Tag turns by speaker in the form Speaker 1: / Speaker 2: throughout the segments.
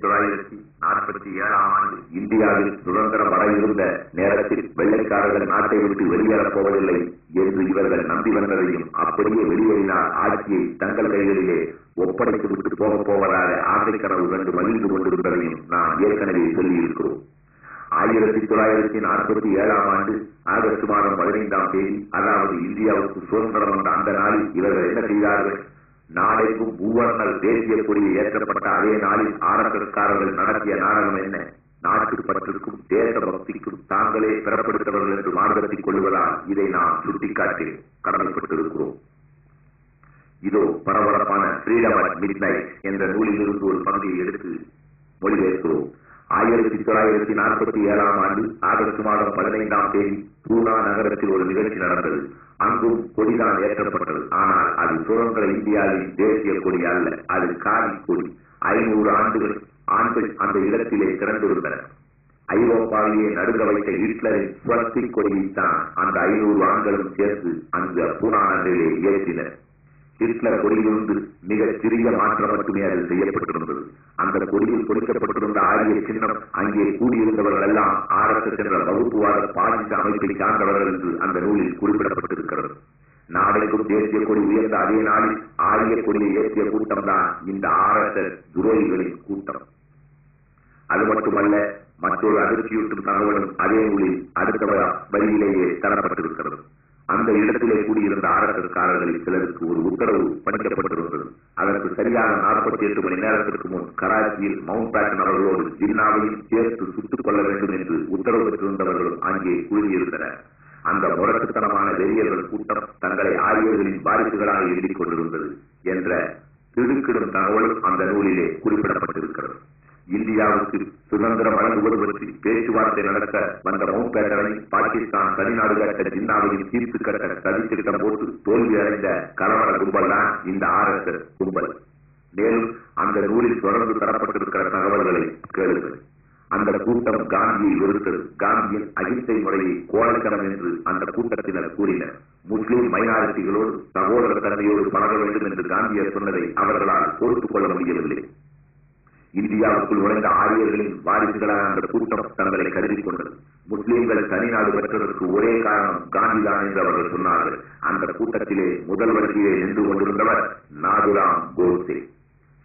Speaker 1: தொள்ளாயிரத்தி நாற்பத்தி ஏழாம் ஆண்டு இந்தியாவில் சுதந்திரம் வர இருந்த நேரத்தில் வெள்ளைக்காரர்கள் நாட்டை விட்டு வெளியேறப் போவதில்லை என்று இவர்கள் நம்பி வந்ததையும் அப்படியே வெளியேறினால் ஆட்சியை தங்கள் கைகளிலே ஒப்படைத்து விட்டு போகப் போவதாக ஆசை கண்டு மகிழ்ந்து கொண்டிருந்ததையும் நாம் ஏற்கனவே சொல்லியிருக்கிறோம். ஆயிரத்தி தொள்ளாயிரத்தி நாற்பத்தி ஏழாம் ஆண்டு ஆகஸ்ட் மாதம் பதினைந்தாம் தேதி அதாவது இந்தியாவுக்கு சுதந்திரம் வந்த அந்த நாளில் இவர்கள் என்ன செய்தார்கள்? நாளைக்கும் மூவர்ணல் தேசிய கொடியை ஏற்றப்பட்ட அதே நாளில் ஆரம்பக்காரர்கள் நடத்திய நாடகம் என்ன? நாட்டு பற்றுக்கும் தேச பக்திக்கும் தாங்களே பெறப்படுத்தவர்கள் என்று மார்க்கத்திக் கொள்வதால் இதை நாம் சுட்டிக்காட்டி கடமைப்பட்டிருக்கிறோம். இதோ பரபரப்பான ஃப்ரீடம் அட் மிட் என்ற நூலில் இருந்து ஒரு பகுதியை எடுத்து மொழிபெயர்க்கிறோம். ஆயிரத்தி தொள்ளாயிரத்தி நாற்பத்தி ஏழாம் ஆண்டு ஆகஸ்ட் மாதம் பதினைந்தாம் தேதி பூனா நகரத்தில் ஒரு நிகழ்ச்சி நடந்தது. அங்கும் கொடிதான் ஏற்றப்பட்டது. ஆனால் அது சுதந்திர இந்தியாவின் தேசிய கொடி அல்ல அது காவி கொடி. ஐநூறு ஆண்டுகள் ஆண்கள் அந்த இடத்திலே திறந்திருந்தன ஐரோப்பாவிலேயே நடுங்க வைத்த ஹிட்லரின் புரட்சி கொடியைத்தான் அந்த ஐநூறு ஆண்களும் சேர்த்து அந்த பூனா நகரிலே ஏற்றினர் ஹிட்லர் கொடியிலிருந்து மிக சிறிய மாற்றம் மட்டுமே அதில் செய்யப்பட்டிருந்தது. அந்த கொடியில் கொடுக்கப்பட்டிருந்த ஆரிய சின்னம் அங்கே கூடியிருந்தவர்கள் எல்லாம் ஆர்எஸ்எஸ் சென்ற வகுப்புவாத பாதித்த அமைப்பை சார்ந்தவர்கள் என்று அந்த நூலில் குறிப்பிடப்பட்டிருக்கிறது. நாளைக்கும் தேசிய கொடி உயர்ந்த அதே நாளில் ஆரிய கொடியை ஏற்றிய கூட்டம் தான் இந்த ஆரத்த துரோகிகளின் கூட்டம். அது மட்டுமல்ல மற்றொரு அதிர்ச்சியூட்டும் தகவலும் அதே நூலில் அடுத்த வரியிலேயே தரப்பட்டிருக்கிறது. அந்த இடத்திலே கூடியிருந்த ஆரம்பக்காரர்களில் சிலருக்கு ஒரு உத்தரவு படிக்கப்பட்டிருந்தது. அதற்கு சரியாக நாற்பத்தி எட்டு மணி நேரத்திற்கு முன் கராச்சியில் மவுண்ட் பேட்டன் அவர்களோடு ஜின்னாவையும் சேர்த்து சுட்டுக் கொள்ள வேண்டும் என்று உத்தரவு பெற்றிருந்தவர்களும் அங்கே கூறியிருந்தனர் அந்த முரட்டுத்தனமான வெறியர்கள் கூட்டம் தங்களை ஆரியர்களின் வாரிசுகளாக எழுதிக் கொண்டிருந்தது என்ற திடுக்கிடும் தகவலும் அந்த நூலிலே குறிப்பிடப்பட்டிருக்கிறது. இந்தியாவுக்கு சுதந்திரம் வழங்குவது பற்றி பேச்சுவார்த்தை நடத்த வந்த மவுண்ட் பேட்டனை பாகிஸ்தான் தனிநாடு கட்ட ஜின்னாவையும் தீர்த்து கட்ட சதித்திட்டம் போட்டு தோல்வி அடைந்த கலவர கும்பல் தான் இந்த ஆர் எஸ் எஸ் கும்பல். மேலும் அந்த நூலில் தொடர்ந்து தரப்பட்டிருக்கிற தகவல்களை கேளுங்கள். அந்த கூட்டம் காந்தியை வெறுத்தது. காந்தியின் அகிம்சை முறையை கோலக்கணம் என்று அந்த கூட்டத்தினர் கூறினர். முஸ்லிம் மைனாரிட்டிகளோடு சகோதர தன்மையோடு பழக வேண்டும் என்று காந்தியர் சொன்னதை அவர்களால் பொறுத்துக் கொள்ள முடியவில்லை. இந்தியாவுக்குள் நுழைந்த ஆரியர்களின் வாரிசுகளான அந்த கூட்டம் தங்களை கருதிக் கொண்டது. முஸ்லீம்கள் தனிநாடு பெற்றதற்கு ஒரே காரணம் காந்திதான் என்று அவர்கள் சொன்னார்கள். அந்த கூட்டத்திலே முதல் வரிசையிலே நின்று கொண்டிருந்தவர் Nathuram Godse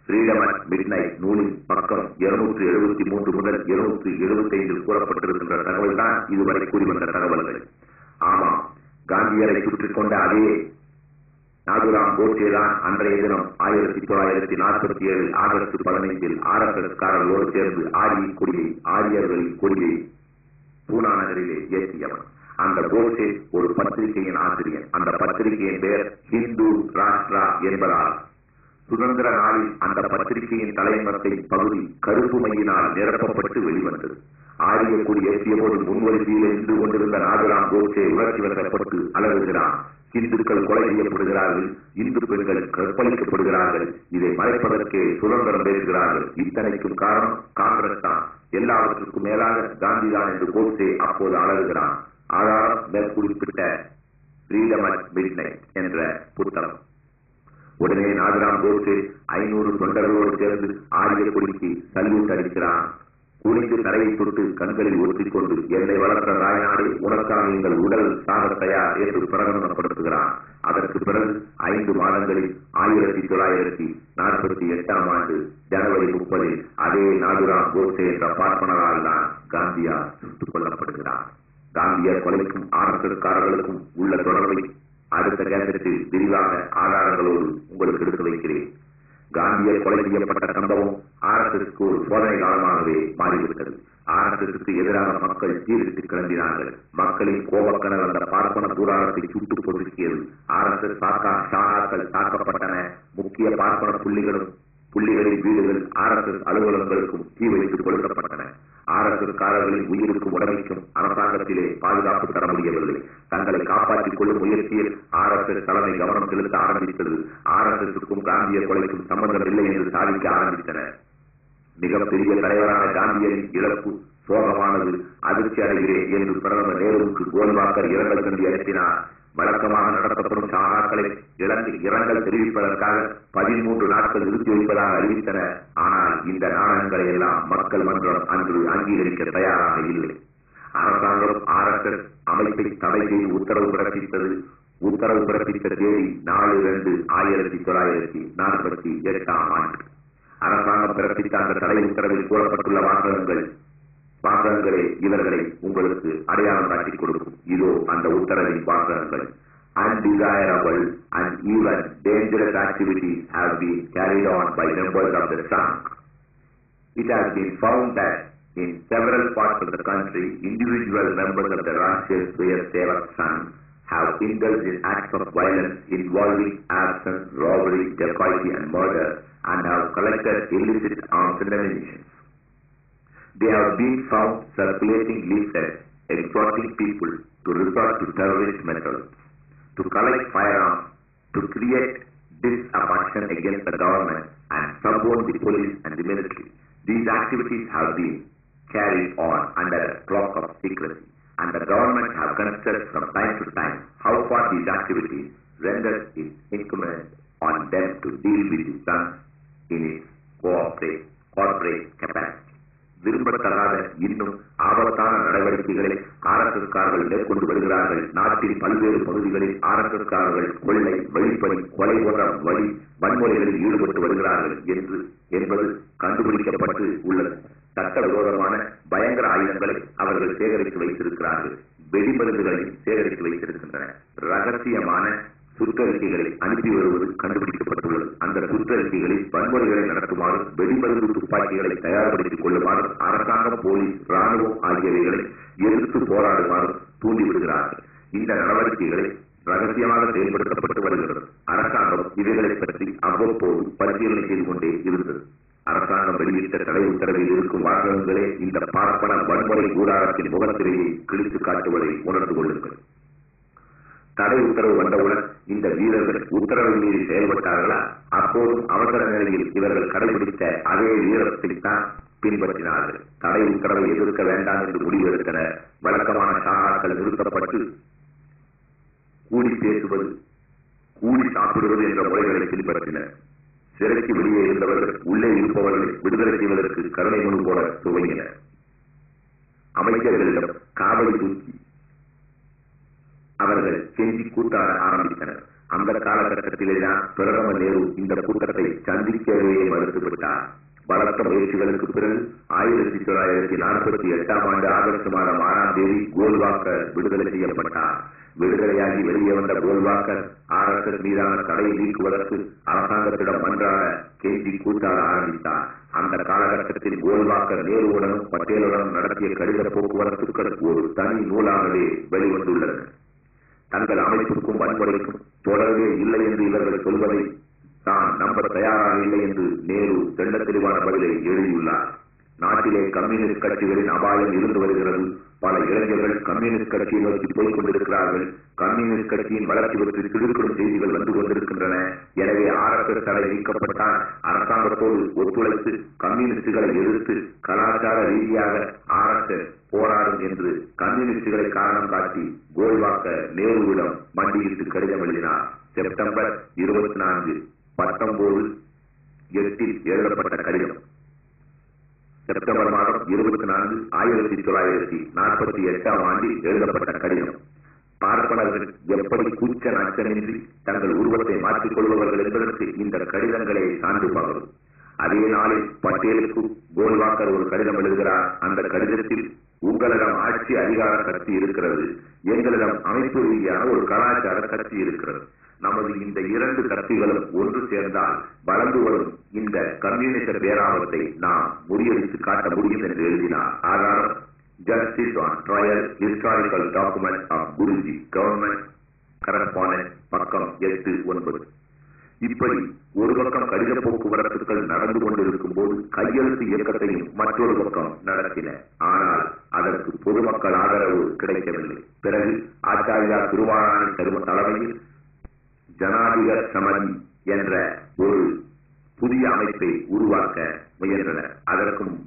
Speaker 1: freedom at midnight நூலின் பக்கம் இருநூற்று எழுபத்தி மூன்று முதல் இருநூற்று எழுபத்தி ஐந்தில் கூறப்பட்டிருக்கின்ற தகவல் தான் இதுவரை கூறி வந்த தகவல்கள். ஆமாம் காந்தியரை சுற்றிக் கொண்ட அதே நாகுராம் கோட்சேதான் அன்றைய தினம் ஆயிரத்தி தொள்ளாயிரத்தி நாற்பத்தி ஏழு ஆகஸ்ட் பதினைந்தில் ஆர்எஸ்எஸ் சேர்ந்து ஆரிய கொடியை ஆரியர்களின் கொடியை பூனா நகரிலே ஏற்றியவன். அந்த கோட்சே ஒரு பத்திரிகையின் ஆசிரியர் அந்த பத்திரிகையின் பெயர் ஹிந்து ராஷ்டிரா என்பதால் சுதந்திர நாளில் அந்த பத்திரிகையின் தலைமரத்தை பகுதி கருப்பு மையினால் நிரப்பப்பட்டு வெளிவந்தது. ஆரிய கொடி ஏற்றிய போது முன்வரிசையில் இருந்து கொண்டிருந்த நாகராம் கோட்சே உணர்ச்சி வசப்பட்டு அலறுகிறான். இந்துக்கள் கொலை செய்யப்படுகிறார்கள் இந்து பெண்கள் கற்பழிக்கப்படுகிறார்கள் இதை மறைப்பதற்கே சுதந்திரம் பேசுகிறார்கள். இத்தனைக்கும் காரணம் காங்கிரஸ் தான். எல்லாவற்றுக்கும் மேலாக காந்தி தான் என்று கோட்சே அப்போது அலறுகிறான். ஆதாரம் மேற்குறிப்பிட்ட ஃப்ரீடம் அட் என்ற புத்தகம். உடனே நாகராம் போட்டு ஐநூறு தொண்டர்களோடு சேர்ந்து ஆரிய கொடிக்கு சல்யூட் அடிக்கிறான். குனிந்து தரையை தொட்டு கண்களில் ஒட்டிக்கொண்டு என்னை வளர்த்த தாய்நாடு உனக்கான எங்கள் உடல் சாக தயார் என்று பிரகடனப்படுத்துகிறான். அதற்கு பிறகு ஐந்து மாதங்களில் ஆயிரத்தி தொள்ளாயிரத்தி நாற்பத்தி எட்டாம் ஆண்டு ஜனவரி முப்பதில் அதே நாதுராம் கோட்சே என்ற பார்ப்பனரால் தான் காந்தியார் சுட்டுக் கொல்லப்படுகிறார். காந்தியர் கொலைக்கும் ஆரம்பக்காரர்களுக்கும் உள்ள தொடர்பை அடுத்த கேசத்தில் விரிவாக ஆதாரங்களோடு உங்களுக்கு எடுத்து வைக்கிறேன். காந்தியை கொலை செய்யப்பட்ட சம்பவம் ஆர்எஸ்எஸ்க்கு ஒரு சோதனை காலமாகவே மாறிவிட்டது. ஆர்எஸ்எஸ்க்கு எதிராக மக்கள் தீர்த்து கிளம்பினார்கள். மக்களின் கோபக்கணல் அந்த பார்ப்பன தூராரத்தை சுட்டுக் கொண்டிருக்கிறது ஆர்எஸ்எஸ் சாக்கா ஷானாக்கள் தாக்கப்பட்டன. முக்கிய பார்ப்பன புள்ளிகளும் புள்ளிகளின் வீடுகள் ஆர்எஸ்எஸ் அலுவலகங்களுக்கும் தீ வைத்துக் கொடுக்கப்பட்டன ஆரசுக்காரர்களின் காரர்களின் உயிருக்கும் உடமைக்கும் அரசாங்கத்திலே பாதுகாப்பு தர முடியவில்லை. தங்களை காப்பாற்றிக் கொள்ளும் முயற்சியில் ஆர்எஸ்எஸ் தலைமை கவனம் செலுத்த ஆரம்பித்தது. ஆரசர்களுக்கும் காந்திய கொலைக்கும் சம்பந்தம் இல்லை என்று சாதிக்க ஆரம்பித்தனர். மிகப்பெரிய தலைவரான காந்தியரின் இழப்பு சோகமானது. அதிர்ச்சி அடைகிறேன் என்று பிரதமர் நேருவுக்கு கோல்வாக்கர் இரங்கல் கண்டி அனுப்பினார். வழக்கமாக நடத்தப்படும் சாகாக்களை இழந்து இரங்கல் தெரிவிப்பதற்காக பதிமூன்று நாட்கள் நிறுத்தி வைப்பதாக அறிவித்தன. ஆனால் இந்த நாடகங்களை எல்லாம் மக்கள் மன்றம் அன்று அங்கீகரிக்க தயாராக இல்லை. அரசாங்கம் ஆரக்கர் அமைப்பை தடை செய்து உத்தரவு பிறப்பித்தது. உத்தரவு பிறப்பித்த தேதி நாலு ரெண்டு ஆயிரத்தி தொள்ளாயிரத்தி நாற்பத்தி எட்டாம் ஆண்டு. அரசாங்கம் பிறப்பித்த அந்த தடை உத்தரவில் கூறப்பட்டுள்ள வாசகங்கள் வாசகங்களே இவர்களை உங்களுக்கு அடையாளம் காட்டிக் கொடுக்கும் இதோ அந்த உத்தரவின் வாசகங்கள் undesirable and even dangerous activities have been carried on by members of the Sangh. It has been found that in several parts of the country, individual members of the Rashtriya Swaya Sevak Sangh have indulged in acts of violence involving arson, robbery, dacoity and murder and have collected illicit arms and ammunition. They have been found circulating leaflets exhorting people to resort to terrorist methods, to collect firearms, to create disaffection against the government and suborn the police and the military. These activities have been carried on under a cloak of secrecy and the government have considered from time to time how far these activities render it incumbent on them to deal with the sons in its cooperate, corporate capacity. விரும்பத்தகாத இன்னும் ஆபத்தான நடவடிக்கைகளை ஆரக்கக்காரர்கள் மேற்கொண்டு வருகிறார்கள். நாட்டின் பல்வேறு பகுதிகளில் ஆரக்கக்காரர்கள் கொள்ளை வழிப்பறி கொலை போன்ற வழி வன்முறைகளில் ஈடுபட்டு வருகிறார்கள் என்று என்பது கண்டுபிடிக்கப்பட்டு உள்ளது. சட்டவிரோதமான பயங்கர ஆயுதங்களை அவர்கள் சேகரித்து வைத்திருக்கிறார்கள். வெடிமருந்துகளை சேகரித்து வைத்திருக்கின்றனர். வெடிமருந்து தயார்படுத்திக் கொள்ளுமாறு அரசாங்கம் போலீஸ் ராணுவம் ஆகியவைகளை எதிர்த்து போராடுமாறு தூண்டிவிடுகிறார்கள் இந்த நடவடிக்கைகளை ரகசியமாக செயல்படுத்தப்பட்டு வருகிறது. அரசாங்கம் இவைகளை பற்றி அவ்வப்போது பரிசீலனை செய்து கொண்டே இருந்தது. அரசாங்கம் வெளியிட்ட தடை உத்தரவில் இருக்கும் வாகனங்களே இந்த பார்ப்பன வன்முறை கூடாரத்தின் முகத்திலேயே கிழித்து காட்டுவதை உணர்ந்து கொள்ளுங்கள். தடை உத்தரவு வந்தவுடன் இந்த வீரர்கள் உத்தரவு மீறி செயல்பட்டார்களா? அப்போதும் அவசர நிலையில் இவர்கள் கடைபிடித்த அதே வீரத்தைத்தான் பின்பற்றினார்கள். தடை உத்தரவை எதிர்க்க வேண்டாம் என்று முடிவெடுத்தனர் வழக்கமான சாகாக்கள் நிறுத்தப்பட்டு கூடி பேசுவது கூடி சாப்பிடுவது என்ற முறைகளை பின்பற்றினர் சிறைக்கு வெளியே இருந்தவர்கள் உள்ளே இருப்பவர்களை விடுதலை செய்வதற்கு கருணை மனு போல துவங்கினர். அமைச்சர்களிடம் காவலை தூக்கி அவர்கள் கெஞ்சி கூட்டாட ஆரம்பித்தனர். அந்த காலகட்டத்திலேதான் பிரதம நேரு இந்த கூட்டத்தை சந்திக்கவே மறுத்துவிட்டார். பலத்த முயற்சிகளுக்கு பிறகு ஆயிரத்தி தொள்ளாயிரத்தி நாற்பத்தி எட்டாம் ஆண்டு ஆகஸ்ட் மாதம் ஆறாம் தேதி கோல்வாக்கர் விடுதலை செய்யப்பட்டார். விடுதலையாகி வெளியே வந்த கோல்வாக்கர் ஆர் மீதான தடையை நீக்குவதற்கு அரசாங்கத்திடம் மன்றாட கேள்வி கூட்டாட ஆரம்பித்தார். அந்த காலகட்டத்தில் கோல்வாக்கர் நேருவுடனும் பட்டேலுடனும் நடத்திய கடித போக்குவரத்துக்களுக்கு ஒரு தனி நூலாகவே வெளிவந்துள்ளது தங்கள் அமைப்புக்கும் வன்முறைக்கும் தொடர்பே இல்லை என்று இவர்கள் சொல்வதை தான் நம்ப தயாராக இல்லை என்று நேரு தெள்ள தெளிவான பதிலை எழுதியுள்ளார். நாட்டிலே கம்யூனிஸ்ட் கட்சிகளின் அபாயம் இருந்து வருகிறது. பல இளைஞர்கள் கம்யூனிஸ்ட் கட்சியை நோக்கி போய்க் கொண்டிருக்கிறார்கள் கம்யூனிஸ்ட் கட்சியின் வளர்ச்சி பற்றி திடுக்கிடும் செய்திகள் வந்து கொண்டிருக்கின்றன. எனவே ஆரம்ப தடை நீக்கப்பட்டால் அரசாங்கத்தோடு ஒத்துழைத்து கம்யூனிஸ்டுகளை எதிர்த்து கலாச்சார ரீதியாக ஆர்எஸ்எஸ் போராடும் என்று கம்யூனிஸ்டுகளை காரணம் காட்டி கோல்வாக்க நேருவிடம் மண்டியிட்டு கடிதம் எழுதினார். செப்டம்பர் இருபத்தி நான்கு பத்தொன்பது எட்டில் எழுதப்பட்ட கடிதம். செப்டம்பர் மாதம் இருபத்தி நான்கு ஆயிரத்தி தொள்ளாயிரத்தி நாற்பத்தி எட்டாம் ஆண்டில் எழுதப்பட்ட கடிதம். பார்ப்பனர்கள் எப்படி கூச்ச நாச்சமின்றி தங்கள் உருவத்தை மாற்றிக் கொள்பவர்கள் என்பதற்கு இந்த கடிதங்களை சான்று அதே நாளில் பட்டேலுக்கு கோல்வாக்கர் ஒரு கடிதம் எழுதுகிறார். அந்த கடிதத்தில் உங்களிடம் ஆட்சி அதிகார கட்சி இருக்கிறது. எங்களிடம் அமைப்பு ரீதியான ஒரு கலாச்சார கட்சி இருக்கிறது. நமது இந்த இரண்டு கட்சிகளும் ஒன்று சேர்ந்தால் வளர்ந்து வரும் இந்த கம்யூனிஸ்ட பேராபத்தை நாம் முறியடித்து காட்ட முடியும் என்று எழுதினார். ஆதாரம் justice on trial historical document of Guruji government correspondent பக்கம் எட்டு ஒன்பது. இப்படி ஒரு பக்கம் கடித போக்குவரத்துகள் நடந்து கொண்டிருக்கும் போது கையெழுத்து இயக்கத்தையும் மற்றொரு பக்கம் நடத்தின ஆனால் அதற்கு பொதுமக்கள் ஆதரவு கிடைக்கவில்லை பிறகு ஆச்சாரியா திருவாராயணன் தரும தலைமையில் ஜனாதிப சமதி என்ற ஒரு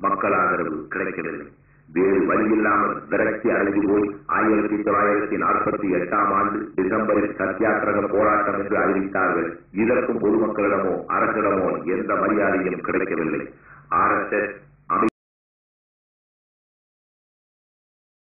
Speaker 1: மக்களாதரவு கிடைக்கிறது. கிடைக்கவில்லை வேறு வழியில்லாமல் விரக்தி அடைந்து போய் ஆயிரத்தி தொள்ளாயிரத்தி நாற்பத்தி எட்டாம் ஆண்டு டிசம்பரில் சத்தியாகிரக போராட்டம் என்று அறிவித்தார்கள். இதற்கும் பொதுமக்களிடமோ அரசிடமோ எந்த மரியாதையும் கிடைக்கவில்லை. R S S